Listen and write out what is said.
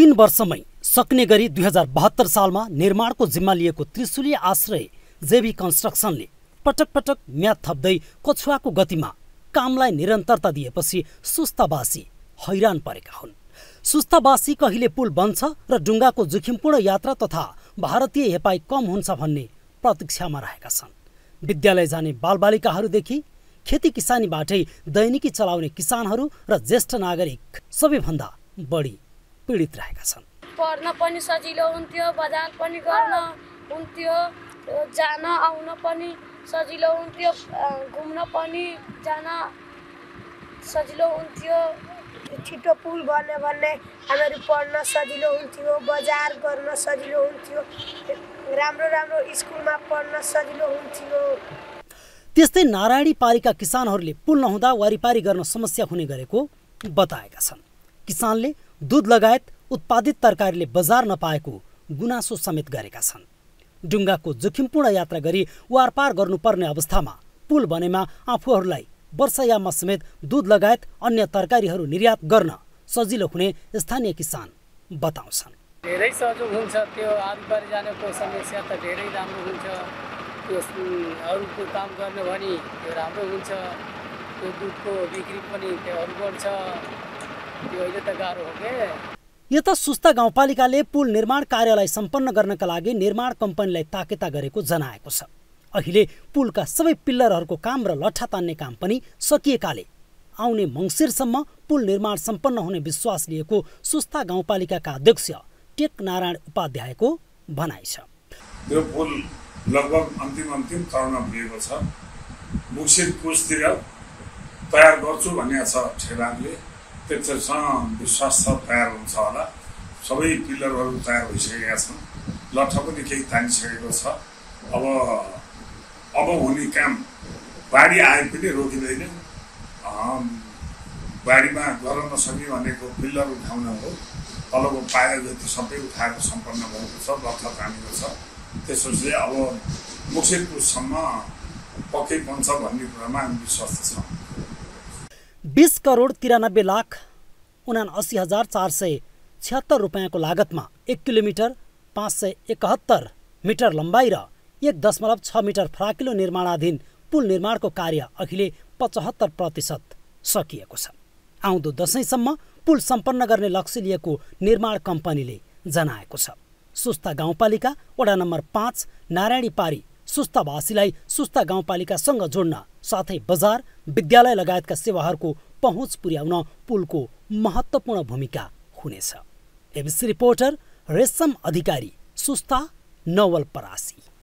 तीन वर्षमै सक्ने गरी दुई हजार बहत्तर सालमा निर्माणको जिम्मा लिएको त्रिशुली आश्रय जेबी कन्स्ट्रक्सनले पटक पटक म्याद थप्दै कछुवाको गतिमा कामलाई निरन्तरता दिएपछि सुस्तावासी हैरान परेका हुन्। सुस्तावासी कहिले पुल बन्छ र डुङ्गाको जोखिमपूर्ण यात्रा तथा भारतीय हेपाई कम हुन्छ भन्ने प्रतीक्षामा रहेका छन्। विद्यालय जाने बालबालिकाहरूदेखि खेती किसानीबाटै दैनिकी चलाउने किसानहरू र ज्येष्ठ नागरिक सबैभन्दा बढी पीडित रहेका छन्। पढ्न पनि सजिलो हुन्थ्यो बजार पनि गर्न हुन्थ्यो जान आउन पनि सजिलो हुन्थ्यो घुम्न पनि जान सजिलो हुन्थ्यो। छिटो पुल बन्यो भने हामीहरू पढ्न सजिलो हुन्थ्यो बजार गर्न सजिलो हुन्थ्यो राम्रो राम्रो स्कुलमा पढ्न सजिलो हुन्थ्यो। त्यस्तै नारायणी पारीका किसानहरूले पुल नहुँदा वारिपारी गर्न समस्या हुने गरेको बताएका छन्। किसानले दुध लगायत उत्पादित तरकारीले बजार नपाएको गुनासो समेत गरेका छन्। डुङ्गाको जोखिमपूर्ण यात्रा गरी वारपार गर्नुपर्ने अवस्थामा पुल बनेमा आफूहरूलाई वर्षायाममा समेत दुध लगायत अन्य तरकारीहरू निर्यात गर्न सजिलो हुने स्थानीय किसान बताउँछन्। धेरै सहयोग हुन्छ त्यो आदिबारी जानेको समस्या त धेरै राम्रो हुन्छ। त्यो अरूको काम गर्ने भने त्यो राम्रो हुन्छ। त्यो दुधको बिक्री पनि त्योहरू बढ्छ। त्यो अहिले त गाह्रो हो के? यता सुस्ता गाउँपालिकाले पुल निर्माण कार्यलाई सम्पन्न गर्नका लागि निर्माण कम्पनीलाई ताकेता गरेको जनाएको छ। अहिले पुलका सबै पिल्लरहरूको काम र लट्ठा तान्ने काम पनि सकिएकाले। आउने मङ्सिरसम्म पुल निर्माण सम्पन्न हुने विश्वास लिएको सुस्ता गाउँपालिकाका अध्यक्ष टेक नारायण उपाध्यायको भनाइ छ। त्यो पुल लगभग अन्तिम अन्तिम चरणमा पुगेको छ। मुक्सिर पुसतिर तयार गर्छु भनेको छ ठेलारले त्यससँग विश्वास छ तयार हुन्छ होला। सबै पिलरहरू तयार भइसकेका छन्। लट्ठ पनि केही तानिसकेको छ। अब अब हुने काम बाढी आए पनि रोकिँदैन। बाढीमा गर्न नसक्ने भनेको पिल्लर उठाउन हो। तलको पाया जति सबै उठाएर सम्पन्न भएको छ लक्ष्य तानेको छ। त्यसपछि अब मुक्सिरपुरसम्म पक्कै बन्छ भन्ने कुरामा हामी विश्वास छौँ। बिस करोड तिरानब्बे लाख उना अस्सी हजार चार सय छिहत्तर रुपियाँको लागतमा एक किलोमिटर पाँच सय एकहत्तर मिटर लम्बाइ र एक दशमलव छ मिटर फराकिलो निर्माणाधीन पुल निर्माणको कार्य अहिले पचहत्तर प्रतिशत सकिएको छ। आउँदो दसैँसम्म पुल सम्पन्न गर्ने लक्ष्य लिएको निर्माण कम्पनीले जनाएको छ। सुस्ता गाउँपालिका वडा नम्बर पाँच नारायणी पारी सुस्तावासीलाई सुस्ता गाउँपालिकासँग जोड्न साथै बजार विद्यालय लगायतका सेवाहरूको पहुँच पुर्याउन पुलको महत्त्वपूर्ण भूमिका हुनेछ। ABC reporter Resham Adhikari Susta Nawalparasi